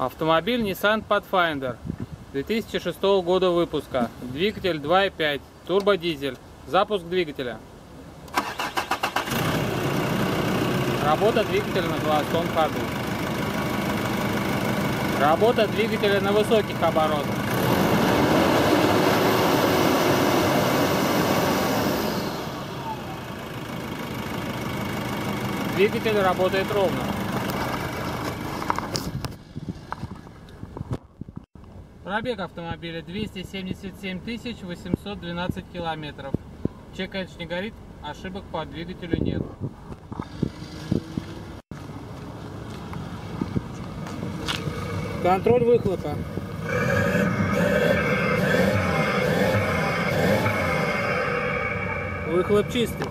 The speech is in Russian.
Автомобиль Nissan Pathfinder 2006 года выпуска. Двигатель 2.5, турбодизель. Запуск двигателя. Работа двигателя на холостом ходу. Работа двигателя на высоких оборотах. Двигатель работает ровно. Пробег автомобиля 277 812 километров. Чекач не горит, ошибок по двигателю нет. Контроль выхлопа. Выхлоп чистый.